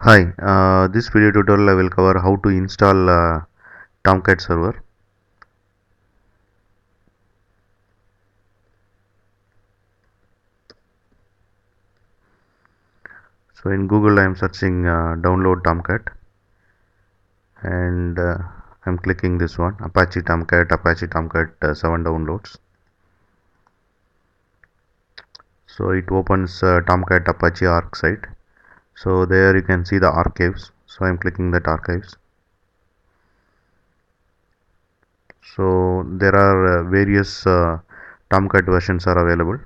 Hi, uh, this video tutorial I will cover how to install uh, Tomcat server. So in Google I am searching uh, download Tomcat and uh, I am clicking this one Apache Tomcat Apache Tomcat uh, 7 downloads. So it opens uh, Tomcat Apache arc site. So there you can see the archives. So I am clicking that archives. So there are uh, various uh, Tomcat versions are available.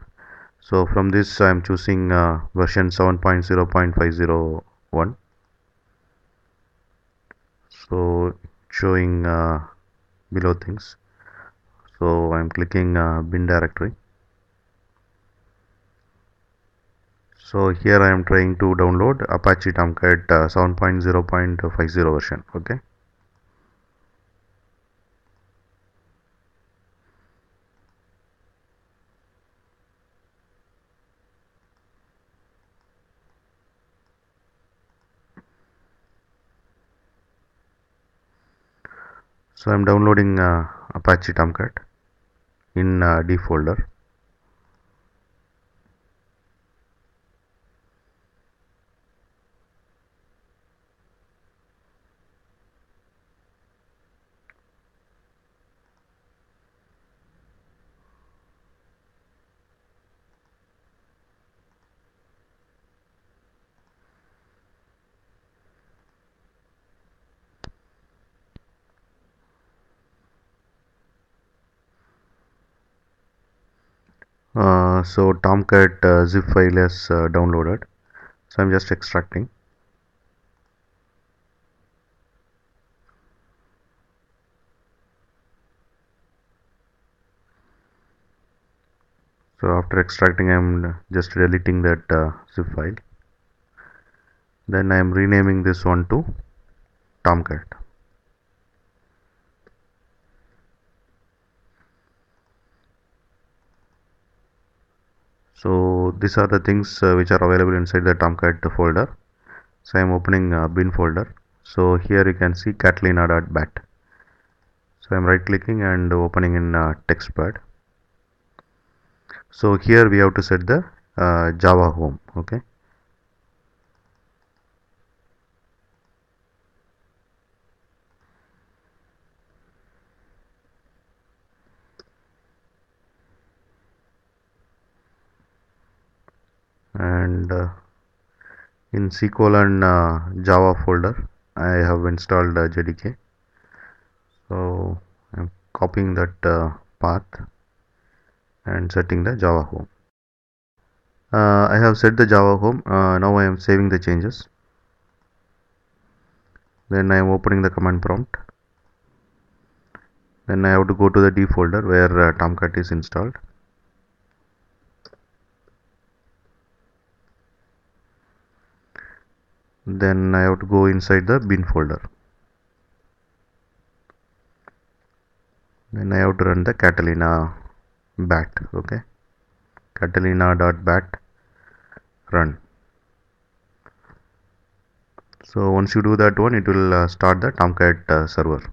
So from this I am choosing uh, version 7.0.501. So showing uh, below things. So I am clicking uh, bin directory. So here I am trying to download Apache Tomcat uh, 7.0.50 version. Okay. So I'm downloading uh, Apache Tomcat in uh, D folder. Uh, so Tomcat uh, zip file is uh, downloaded. So I'm just extracting. So after extracting, I'm just deleting that uh, zip file. Then I'm renaming this one to Tomcat. So these are the things uh, which are available inside the tomcat folder. So i'm opening uh, bin folder. So here you can see catalina.bat so i'm right clicking and opening in uh, textpad. So here we have to set the uh, java home okay and uh, in SQL and uh, Java folder I have installed uh, JDK. So I'm copying that uh, path and setting the Java home. Uh, I have set the Java home. Uh, now I am saving the changes. Then I am opening the command prompt. Then I have to go to the D folder where Tomcat is installed then I have to go inside the bin folder. Then I have to run the Catalina bat okay? Catalina dot bat run. So once you do that one it will uh, start the Tomcat uh, server.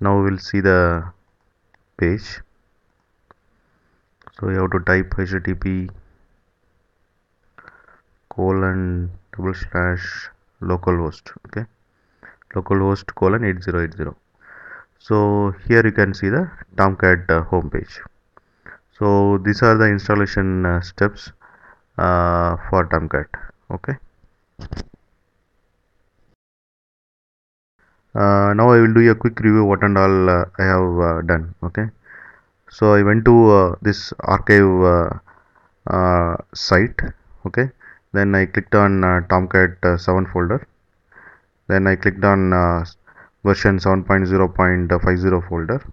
Now we will see the page. So you have to type http colon double slash localhost okay? Localhost colon 8080 so here you can see the tomcat uh, home page so these are the installation uh, steps uh, for tomcat okay? Uh, now I will do a quick review what and all uh, I have uh, done okay? So I went to uh, this archive site okay then I clicked on uh, Tomcat uh, 7 folder. Then I clicked on uh, version 7.0.50 folder.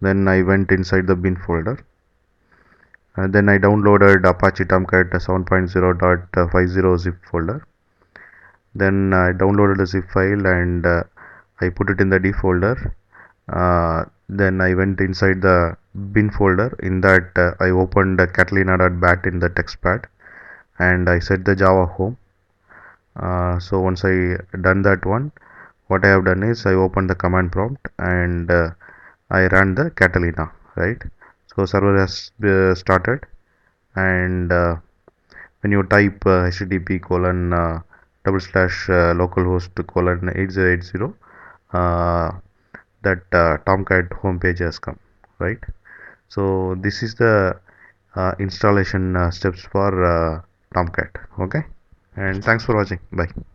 Then I went inside the bin folder. And then I downloaded Apache Tomcat 7.0.50 zip folder. Then I downloaded the zip file and uh, I put it in the D folder. Uh, then I went inside the bin folder. In that uh, I opened catalina.bat in the text pad and I set the Java home. Uh, so once I done that one what I have done is I opened the command prompt and uh, I ran the Catalina right? So server has uh, started and uh, when you type uh, http colon uh, double slash uh, localhost colon 8080 uh, that uh, tomcat homepage has come right? So this is the uh, installation uh, steps for uh, tomcat. Okay? And thanks for watching. Bye